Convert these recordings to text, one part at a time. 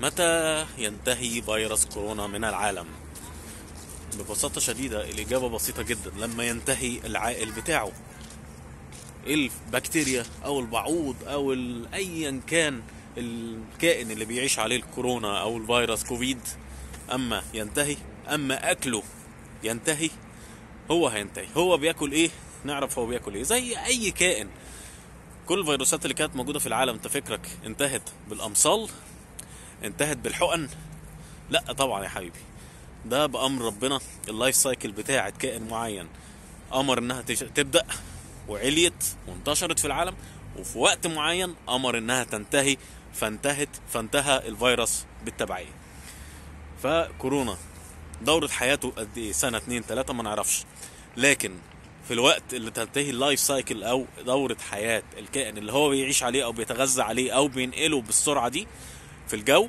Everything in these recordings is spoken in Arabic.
متى ينتهي فيروس كورونا من العالم؟ ببساطة شديدة الإجابة بسيطة جدا. لما ينتهي العائل بتاعه. البكتيريا أو البعوض أو أيا كان الكائن اللي بيعيش عليه الكورونا أو الفيروس كوفيد أما ينتهي أما أكله ينتهي هو هينتهي. هو بياكل إيه؟ نعرف هو بياكل إيه. زي أي كائن. كل الفيروسات اللي كانت موجودة في العالم أنت فكرك انتهت بالأمصال انتهت بالحقن. لا طبعا يا حبيبي. ده بأمر ربنا ال life cycle بتاعت كائن معين. أمر إنها تش- تبدأ وعليت وانتشرت في العالم وفي وقت معين أمر إنها تنتهي فانتهت فانتهى الفيروس بالتبعية. فكورونا دورة حياته قد إيه؟ سنة اتنين تلاتة ما نعرفش. لكن في الوقت اللي تنتهي ال life cycle أو دورة حياة الكائن اللي هو بيعيش عليه أو بيتغذى عليه أو بينقله بالسرعة دي في الجو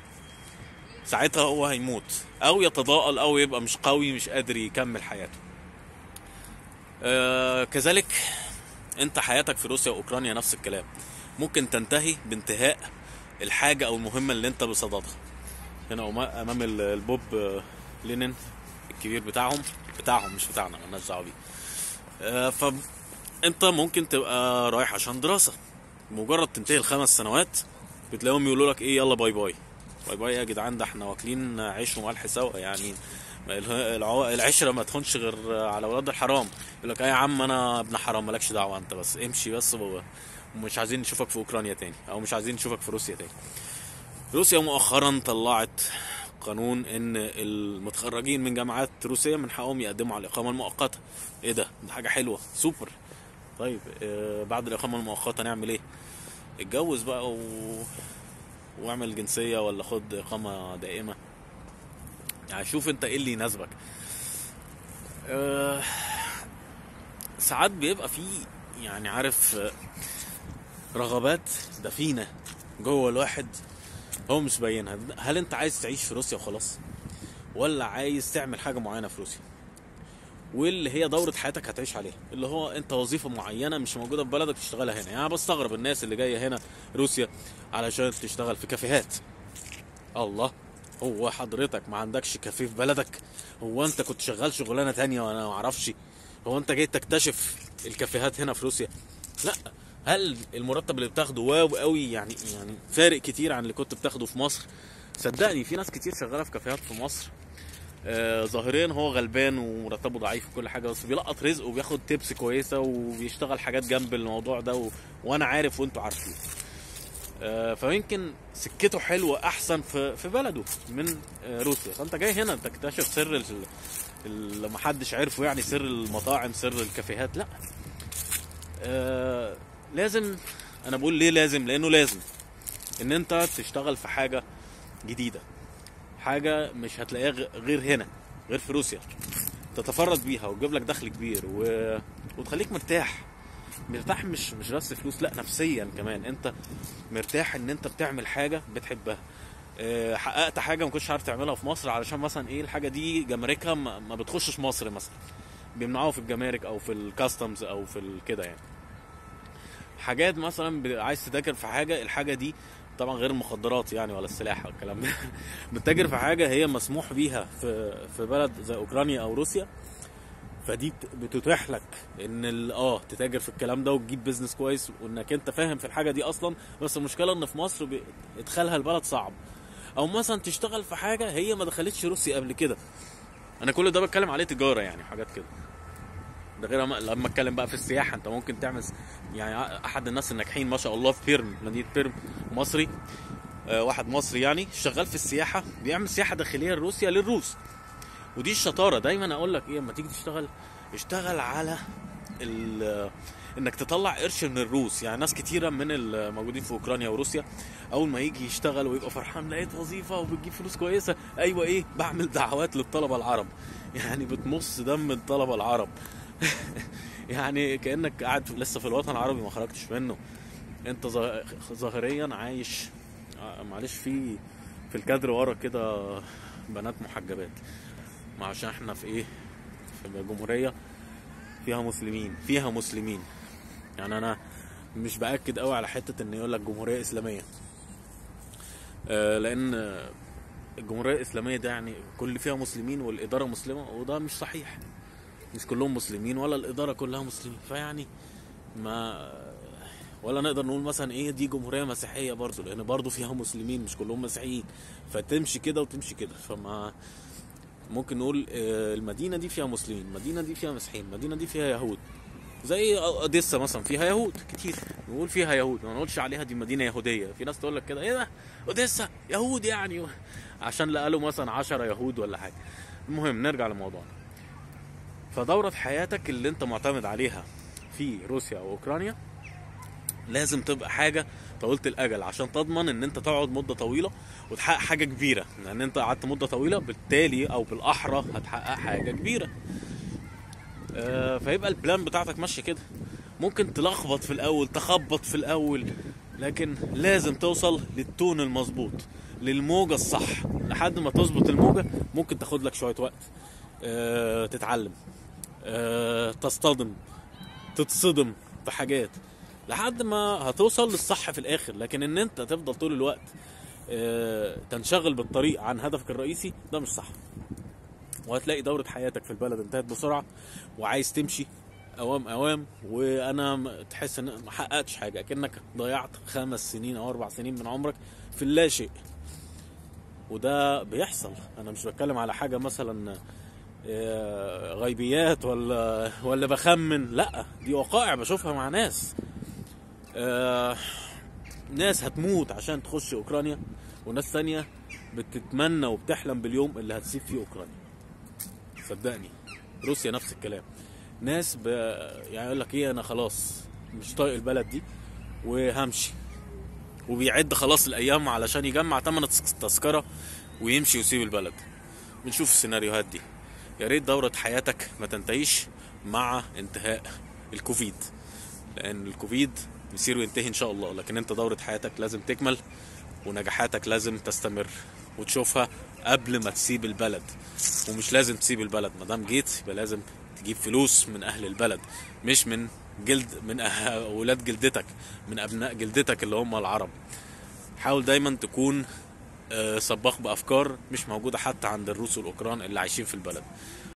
ساعتها هو هيموت. أو يتضاءل أو يبقى مش قوي مش قادر يكمل حياته. آه كذلك أنت حياتك في روسيا وأوكرانيا نفس الكلام. ممكن تنتهي بانتهاء الحاجة أو المهمة اللي أنت بصددها هنا أمام ال- البوب آه، لينين الكبير بتاعهم. بتاعهم مش بتاعنا مالناش دعوة بيه. آه، فأنت ممكن تبقى رايح عشان دراسة. مجرد تنتهي الخمس سنوات بتلاقيهم يقولوا لك إيه يلا bye bye. bye bye يا جدعان ده إحنا واكلين عيش وملح سوا يعني العشرة ما تخونش غير على ولاد الحرام. يقول لك إيه يا عم أنا ابن حرام مالكش دعوة أنت بس امشي بس و- ومش عايزين نشوفك في أوكرانيا تاني أو مش عايزين نشوفك في روسيا تاني. روسيا مؤخرا طلعت قانون إن المتخرجين من جامعات روسيا من حقهم يقدموا على الإقامة المؤقتة. إيه ده؟ ده حاجة حلوة سوبر. طيب آه بعد الإقامة المؤقتة نعمل إيه؟ اتجوز بقى و... واعمل جنسية ولا خد إقامة دائمة. يعني شوف انت إيه اللي يناسبك. آه ساعات بيبقى في يعني عارف رغبات دفينة جوه الواحد هو مش باينها. هل انت عايز تعيش في روسيا وخلاص؟ ولا عايز تعمل حاجة معينة في روسيا؟ واللي هي دورة حياتك هتعيش عليها. اللي هو انت وظيفة معينة مش موجودة في بلدك تشتغلها هنا. يعني أنا بستغرب الناس اللي جاية هنا روسيا علشان تشتغل في كافيهات. الله هو حضرتك ما عندكش كافيه في بلدك؟ هو انت كنت شغال شغلانة تانية وأنا ما أعرفش؟ هو انت جاي تكتشف الكافيهات هنا في روسيا؟ لا. هل المرتب اللي بتاخده wow قوي؟ يعني يعني فارق كتير عن اللي كنت بتاخده في مصر؟ صدقني في ناس كتير شغالة في كافيهات في مصر. ظاهريا هو غلبان ومرتبه ضعيف وكل حاجة بس بيلقط رزق وبياخد tips كويسة وبيشتغل حاجات جنب الموضوع ده و... وأنا عارف وأنتوا عارفين. آه، فيمكن سكته حلوة أحسن في في بلده من آه، روسيا. فأنت جاي هنا تكتشف سر ال- اللي محدش عرفه يعني سر المطاعم سر الكافيهات لأ. آه، لازم أنا بقول ليه لازم؟ لأنه لازم. إن أنت تشتغل في حاجة جديدة. حاجة مش هتلاقيها غير هنا غير في روسيا. تتفرد بيها وتجيب لك دخل كبير و... وتخليك مرتاح. مرتاح مش مش بس فلوس لا نفسيا كمان. انت مرتاح إن انت بتعمل حاجة بتحبها. آه، حققت حاجة ما كنتش عارف تعملها في مصر علشان مثلا إيه الحاجة دي جماركها ما بتخشش مصر مثلا. بيمنعوها في الجمارك أو في الكاستمز أو في كده يعني. حاجات مثلا عايز تتاجر في حاجة الحاجة دي طبعا غير المخدرات يعني ولا السلاح والكلام ده. بتتاجر في حاجة هي مسموح بيها في في بلد زي أوكرانيا أو روسيا. فدي بت- بتتيح لك إن آه تتاجر في الكلام ده وتجيب بيزنس كويس وإنك أنت فاهم في الحاجة دي أصلا. بس المشكلة إن في مصر ادخالها البلد صعب. أو مثلا تشتغل في حاجة هي ما دخلتش روسيا قبل كده. أنا كل ده بتكلم عليه تجارة يعني حاجات كده. ده غير لما- اتكلم بقى في السياحة انت ممكن تعمل يعني أحد الناس الناجحين ما شاء الله في بيرم مدينه بيرم مصري آه، واحد مصري يعني شغال في السياحة بيعمل سياحة داخلية لروسيا للروس. ودي الشطارة دايما أقول لك إيه لما تيجي تشتغل اشتغل على إنك تطلع قرش من الروس. يعني ناس كتيرة من الموجودين في أوكرانيا وروسيا أول ما يجي يشتغل ويبقى فرحان لقيت وظيفة وبتجيب فلوس كويسة. أيوه إيه بعمل دعوات للطلبة العرب. يعني بتمص دم الطلبة العرب. يعني كأنك قاعد لسه في الوطن العربي ما خرجتش منه. انت ظا- ظاهريا عايش آه، معلش في في الكادر ورا كده بنات محجبات. ما عشان إحنا في إيه؟ في جمهورية فيها مسلمين فيها مسلمين. يعني أنا مش بأكد قوي على حتة إن يقول لك جمهورية إسلامية. آه، لأن الجمهوريه الاسلاميه ده يعني كل فيها مسلمين والإدارة مسلمة وده مش صحيح. مش كلهم مسلمين ولا الإدارة كلها مسلمين. فيعني ما ولا نقدر نقول مثلا إيه دي جمهورية مسيحية برضو لأن برضو فيها مسلمين مش كلهم مسيحيين. فتمشي كده وتمشي كده. فما ممكن نقول آه، المدينة دي فيها مسلمين المدينة دي فيها مسيحيين المدينة دي فيها يهود. زي أوديسا مثلا فيها يهود كتير. نقول فيها يهود ما نقولش عليها دي مدينة يهودية. في ناس تقول لك كده إيه ده؟ أوديسا يهود يعني. عشان لقالوا مثلا 10 يهود ولا حاجة. المهم نرجع لموضوعنا. فدورة حياتك اللي انت معتمد عليها في روسيا أو اوكرانيا لازم تبقى حاجة طويلة الأجل عشان تضمن إن أنت تقعد مدة طويلة وتحقق حاجة كبيرة. لأن أنت قعدت مدة طويلة بالتالي أو بالأحرى هتحقق حاجة كبيرة. آه، فيبقى البلان بتاعتك ماشية كده. ممكن تلخبط في الأول تخبط في الأول لكن لازم توصل للتون المظبوط للموجة الصح. لحد ما تظبط الموجة ممكن تاخد لك شوية وقت آه، تتعلم. تصطدم تتصدم في حاجات. لحد ما هتوصل للصح في الآخر. لكن إن أنت تفضل طول الوقت آه، تنشغل بالطريق عن هدفك الرئيسي ده مش صح. وهتلاقي دورة حياتك في البلد انتهت بسرعة وعايز تمشي أوام أوام وأنا تحس إن ما حققتش حاجة. كأنك ضيعت خمس سنين أو أربع سنين من عمرك في اللا شيء. وده بيحصل. أنا مش بتكلم على حاجة مثلا آه، غيبيات ولا ولا بخمن. لا دي وقائع بشوفها مع ناس. آه، ناس هتموت عشان تخش أوكرانيا وناس تانية بتتمنى وبتحلم باليوم اللي هتسيب فيه أوكرانيا. صدقني روسيا نفس الكلام. ناس ب... يعني يقول لك إيه أنا خلاص مش طايق البلد دي وهمشي. وبيعد خلاص الأيام علشان يجمع تمن التذكره ويمشي ويسيب البلد. بنشوف السيناريوهات دي. يا ريت دورة حياتك ما تنتهيش مع انتهاء الكوفيد لأن الكوفيد يصير وينتهي إن شاء الله لكن أنت دورة حياتك لازم تكمل ونجاحاتك لازم تستمر وتشوفها قبل ما تسيب البلد. ومش لازم تسيب البلد ما دام جيت يبقى لازم تجيب فلوس من أهل البلد مش من جلد من أه- أولاد جلدتك من أبناء جلدتك اللي هم العرب. حاول دايما تكون آه، سباق بأفكار مش موجودة حتى عند الروس والأوكران اللي عايشين في البلد.